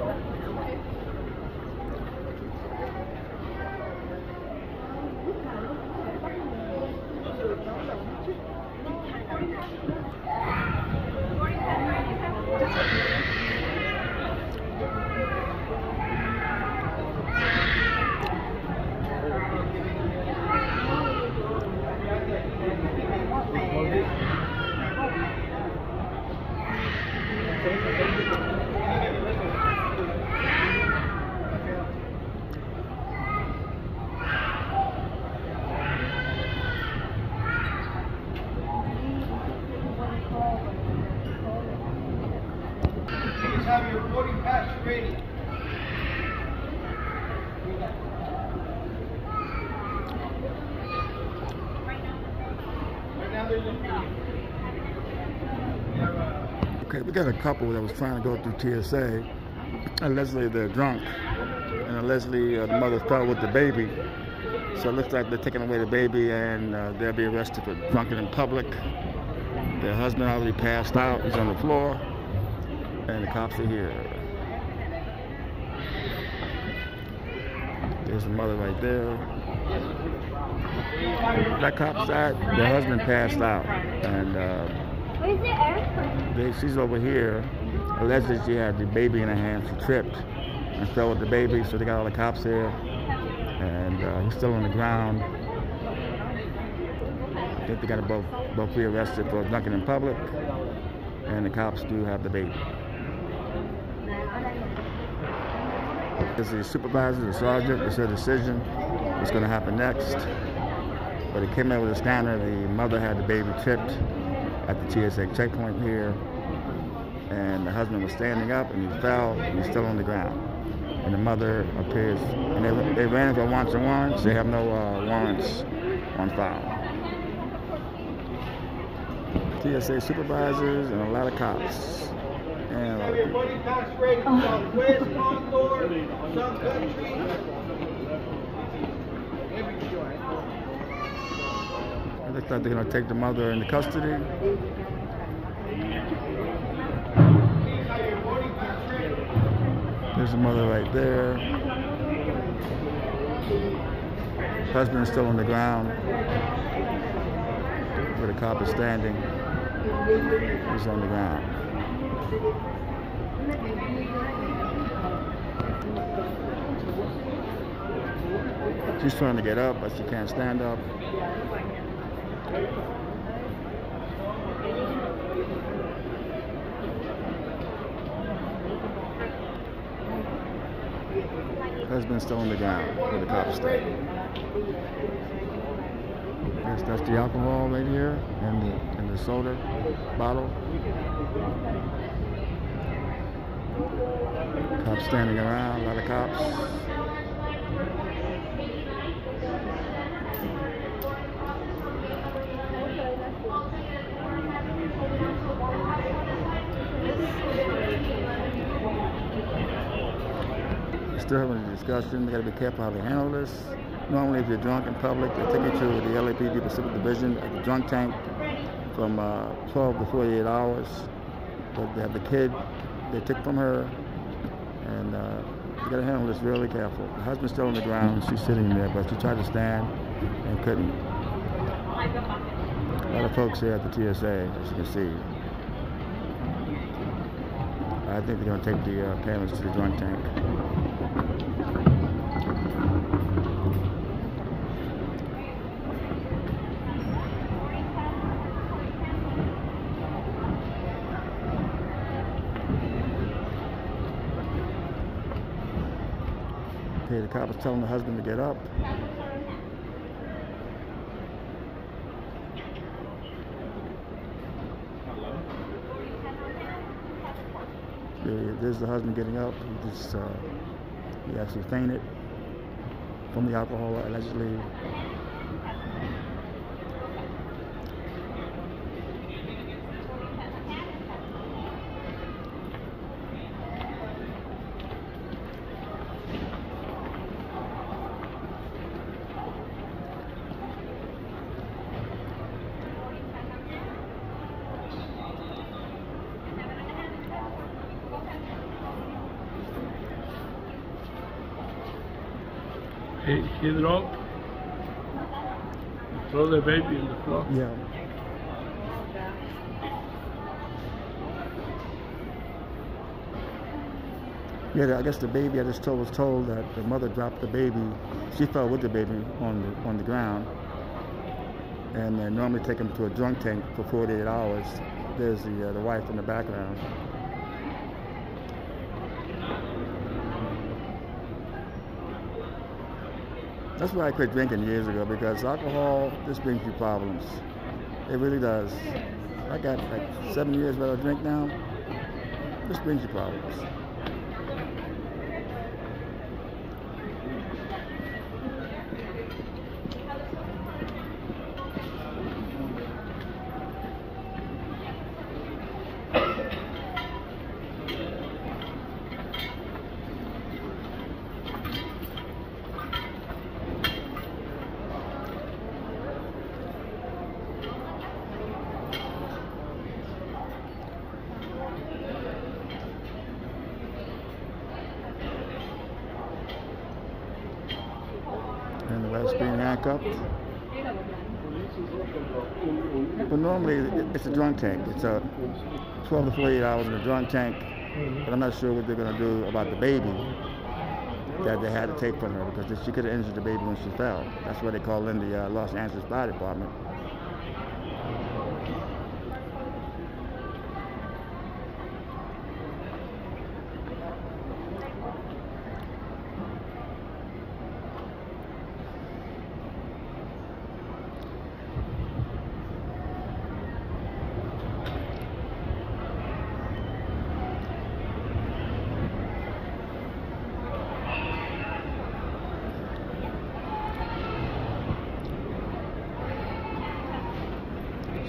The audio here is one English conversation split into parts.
Okay. A We have a Okay, we got a couple that was trying to go through TSA. Leslie, they're drunk. And allegedly, uh, the mother fell with the baby. So it looks like they're taking away the baby and uh, they'll be arrested for drunken in public. Their husband already passed out. He's on the floor. And the cops are here. There's the mother right there. That cop's out. The husband passed out. And uh, Where's the airplane? they, she's over here. Allegedly, she had the baby in her hand. She tripped and fell with the baby. So they got all the cops here, and uh, he's still on the ground. I think they got both both rearrested for drinking in public, and the cops do have the baby. Is the supervisor, the sergeant. It's their decision. What's going to happen next? But it came out with a scanner. The mother had the baby tipped at the TSA checkpoint here, and the husband was standing up and he fell and he's still on the ground. And the mother appears, and they, they ran for warrants and warrants. They have no uh, warrants on file. TSA supervisors and a lot of cops. Your people. boarding pass ready. Southwest Condor, Sun Country. It looks like they're going to take the mother into custody. There's the mother right there. Husband is still on the ground where the cop is standing. He's on the ground. She's trying to get up, but she can't stand up. Husband's still on the ground where the cops stay. That's, that's the alcohol right here and the, and the soda bottle. Cops standing around, a lot of cops. Still having a discussion. They got to be careful how they handle this. Normally, if you're drunk in public, they take you to the LAPD Pacific Division at the drunk tank from uh, 12 to 48 hours. But they have the kid they took from her, and uh, you got to handle this really careful. The husband's still on the ground. She's sitting there, but she tried to stand and couldn't. A lot of folks here at the TSA, as you can see. I think they're going to take the uh, parents to the drunk tank. Okay, the cop is telling the husband to get up. There- There's the husband getting up. He just, uh, he actually fainted from the alcohol allegedly. He, he drunk. Throw the baby in the floor. Yeah. Yeah, I guess the baby I just told was told that the mother dropped the baby. She fell with the baby on the on the ground, and they normally take him to a drunk tank for 48 hours. There's the uh, the wife in the background. That's why I quit drinking years ago because alcohol just brings you problems. It really does. I got like seven years without drink now. This brings you problems. And the wife's being up. But normally it's a drunk tank. It's a 12 to 48 hours in a drunk tank. But I'm not sure what they're going to do about the baby that they had to take from her because she could have injured the baby when she fell. That's why they called in the uh, Los Angeles Fire Department.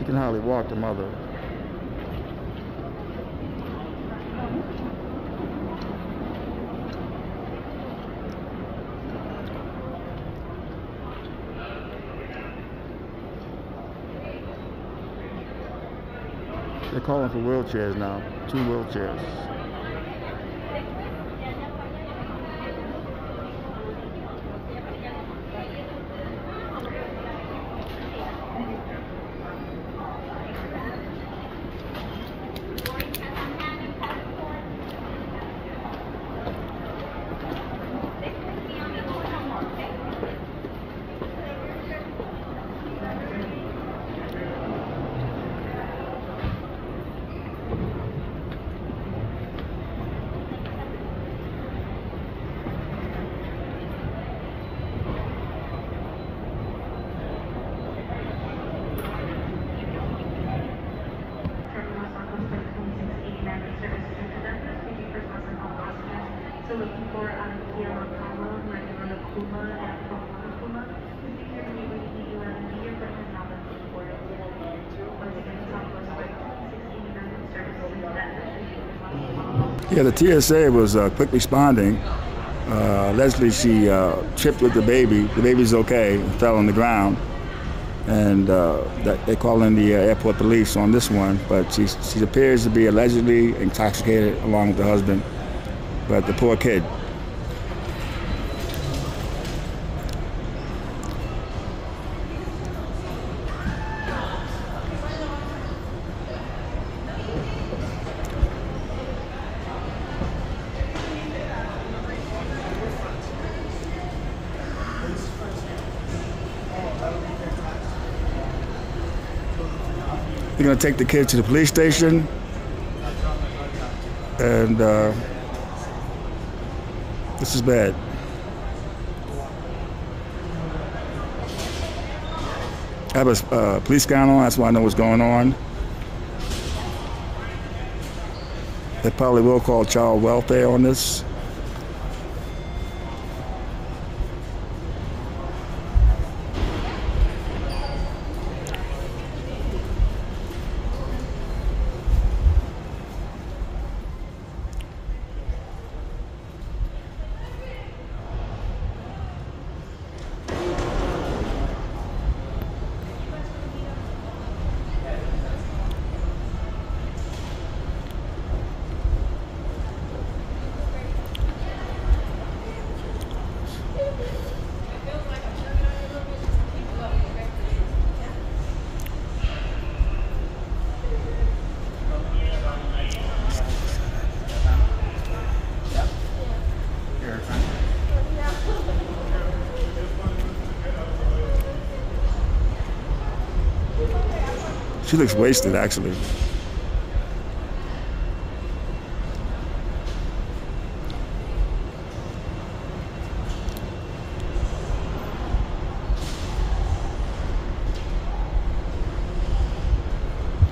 She can hardly walk, the mother. They're calling for wheelchairs now, two wheelchairs. Yeah, the TSA was uh, quick responding. Uh, Leslie, she uh, tripped with the baby. The baby's okay, fell on the ground. And uh, that, they call in the uh, airport police on this one, but she, she appears to be allegedly intoxicated along with the husband. But the poor kid. They're gonna take the kid to the police station, and uh, this is bad. I have a uh, police gown on, that's why I know what's going on. They probably will call child welfare on this. She looks wasted, actually.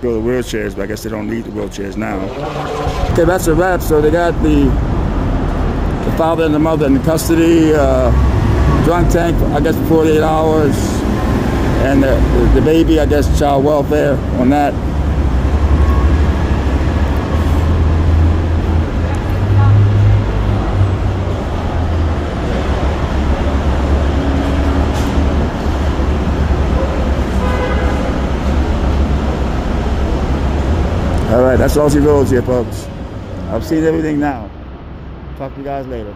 Go the wheelchairs, but I guess they don't need the wheelchairs now. Okay, that's a wrap. So they got the the father and the mother in custody, uh, drunk tank, I guess, for 48 hours, and uh, the, the baby, I guess, child welfare on that. All right, that's all she rolls here, folks. I've seen everything now. Talk to you guys later.